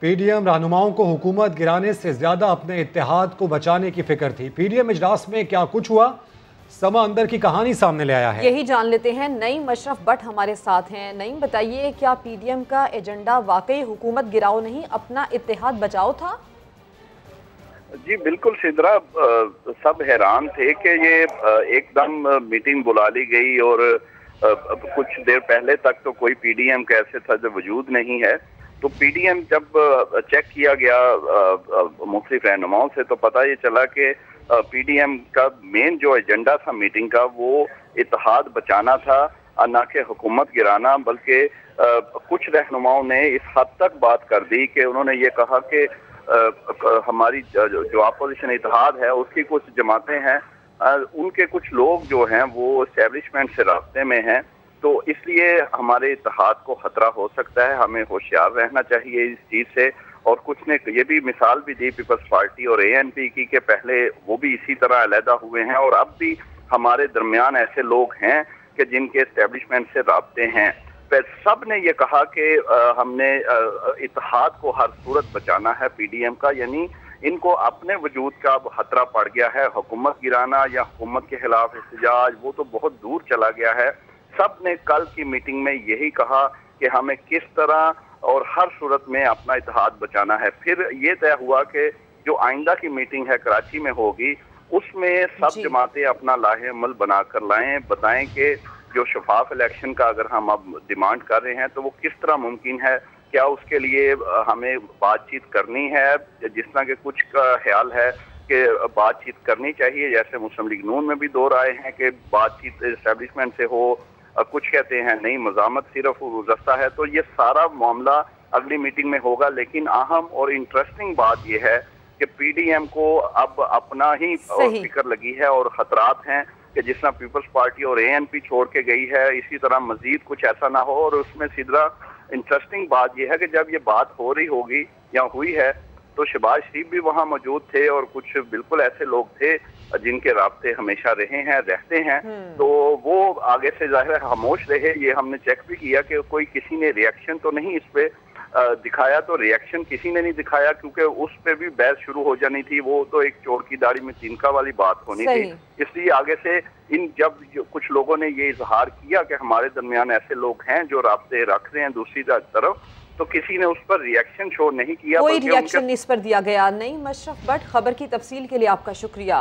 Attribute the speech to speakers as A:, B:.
A: پی D M رہنماؤں کو حکومت گرانے سے زیادہ اپنے اتحاد کو بچانے کی فکر تھی۔ پی ڈی ایم اجلاس میں کیا کچھ ہوا؟ سما اندر کی کہانی سامنے لے آیا ہے۔
B: یہی جان لیتے ہیں نعیم مشرف بٹ ہمارے ساتھ ہیں۔ نعیم بتائیے کیا پی ڈی ایم کا ایجنڈا واقعی حکومت گراؤ نہیں اپنا اتحاد بچاؤ تھا؟
C: جی بالکل سدرا سب حیران تھے کہ یہ ایک دم میٹنگ بلا لی گئی اور کچھ دیر پہلے تک تو کوئی پی ڈی ایم کا ایسے تھا جو وجود نہیں ہے۔ تو پی ڈی ایم جب چیک کیا گیا مختلف رہنماؤں سے تو پتہ یہ چلا کہ پی ڈی ایم کا مین جو ایجنڈا تھا میٹنگ کا وہ اتحاد بچانا تھا نہ کہ حکومت گرانا، بلکہ کچھ رہنماؤں نے اس حد تک بات کر دی کہ انہوں نے یہ کہا کہ ہماری جو اپوزیشن اتحاد ہے اس کی کچھ جماعتیں ہیں ان کے کچھ لوگ جو ہیں وہ اسٹیبلشمنٹ سے رابطے میں ہیں تو اس لیے ہمارے اتحاد کو خطرہ ہو سکتا ہے، ہمیں ہوشیار رہنا چاہیے اس چیز سے۔ اور کچھ نے یہ بھی مثال بھی دی پیپلز پارٹی اور اے این پی کی کہ پہلے وہ بھی اسی طرح علیحدہ ہوئے ہیں اور اب بھی ہمارے درمیان ایسے لوگ ہیں کہ جن کے اسٹیبلشمنٹ سے رابطے ہیں۔ سب نے یہ کہا کہ ہم نے اتحاد کو ہر صورت بچانا ہے پی ڈی ایم کا یعنی ان کو اپنے وجود کا اب خطرہ پڑ گیا ہے۔ حکومت گرانا یا حکومت کے خلاف احتجاج، وہ تو بہت دور چلا گیا ہے۔ سب نے کل کی میٹنگ میں یہی کہا کہ ہمیں کس طرح اور ہر صورت میں اپنا اتحاد بچانا ہے۔ پھر یہ طے ہوا کہ جو آئندہ کی میٹنگ ہے کراچی میں ہوگی اس میں سب جی۔ جماعتیں اپنا لاہ عمل بنا کر لائیں بتائیں کہ جو شفاف الیکشن کا اگر ہم اب ڈیمانڈ کر رہے ہیں تو وہ کس طرح ممکن ہے؟ کیا اس کے لیے ہمیں بات چیت کرنی ہے؟ جس طرح کہ کچھ کا خیال ہے کہ بات چیت کرنی چاہیے جیسے مسلم لیگ نون میں بھی دو رائے ہیں کہ بات چیت اسٹیبلشمنٹ سے ہو کچھ کہتے ہیں نہیں مزامت صرف رستہ ہے تو یہ سارا معاملہ اگلی میٹنگ میں ہوگا۔ لیکن اہم اور انٹرسٹنگ بات یہ ہے کہ پی ڈی ایم کو اب اپنا ہی فکر لگی ہے اور خطرات ہیں کہ جس طرح پیپلز پارٹی اور اے این پی چھوڑ کے گئی ہے اسی طرح مزید کچھ ایسا نہ ہو۔ اور اس میں سیدھا انٹرسٹنگ بات یہ ہے کہ جب یہ بات ہو رہی ہوگی یا ہوئی ہے تو شہباز شریف بھی وہاں موجود تھے اور کچھ بالکل ایسے لوگ تھے جن کے رابطے ہمیشہ رہے ہیں رہتے ہیں۔ تو وہ آگے سے ظاہر خاموش رہے۔ یہ ہم نے چیک بھی کیا کہ کوئی کسی نے ریاکشن تو نہیں اس پہ دکھایا۔ تو ریاکشن کسی نے نہیں دکھایا کیونکہ اس پہ بھی بحث شروع ہو جانی تھی۔ وہ تو ایک چور کی داڑھی میں تینکا والی بات ہونی تھی۔ اس لیے آگے سے ان جب کچھ لوگوں نے یہ اظہار کیا کہ ہمارے درمیان ایسے لوگ ہیں جو رابطے رکھ رہے ہیں دوسری طرف تو کسی نے اس پر ریاکشن شو نہیں کیا
B: کوئی ریاکشن اس پر دیا گیا نہیں۔ مشرف بٹ خبر کی تفصیل کے لیے آپ کا شکریہ۔